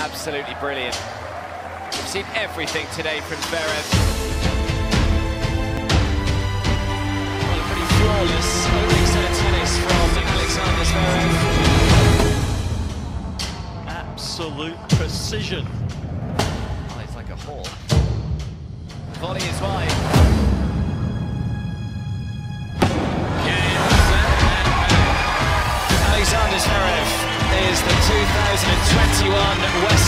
absolutely brilliant. We've seen everything today from Zverev. Well, a pretty flawless opening set of tennis from Alexander Zverev. Absolute precision. Oh, it's like a hawk. Volley is wide. Alexander Zverev is the 2021 Open champion.